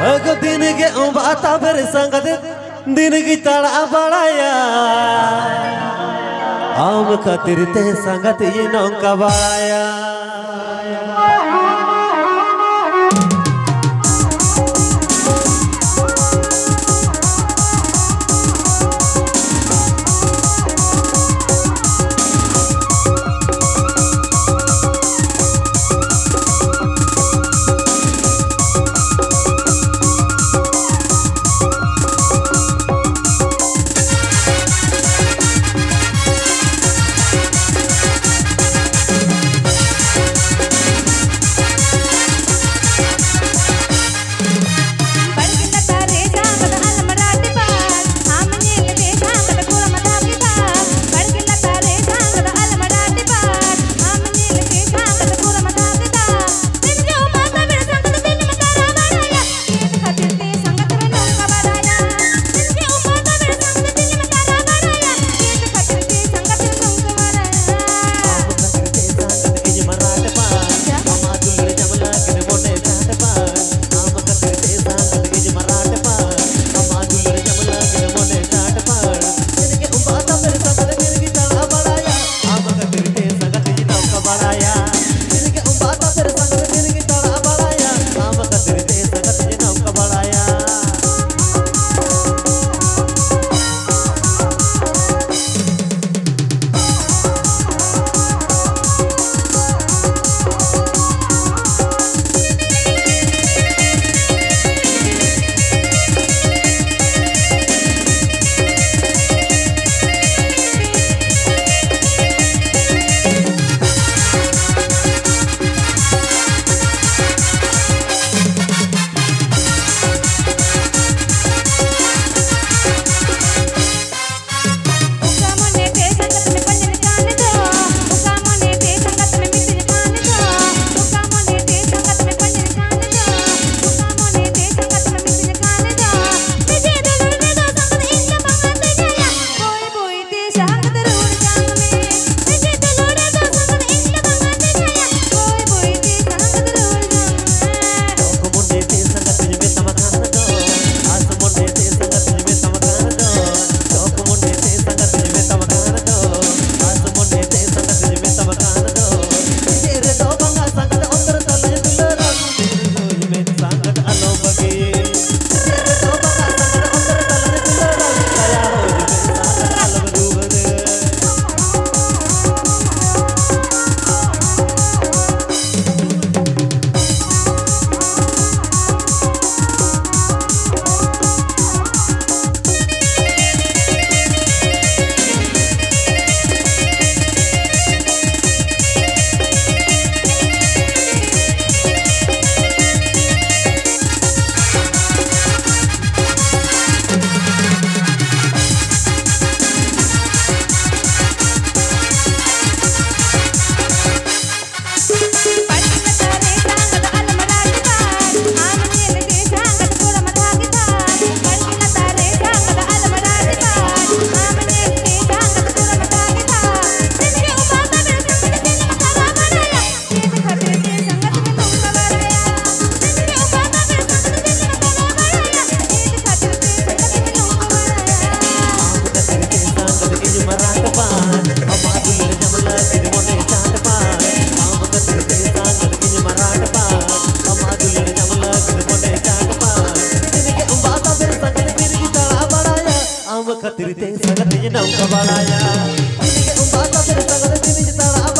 कोई तो तो दिन के उमाता संगत दिन की तड़ा बड़ाया आम खातिर ते संगत ये नौका बड़ाया sangat diri teng sangat diri nau kabalaya. Umbat apa.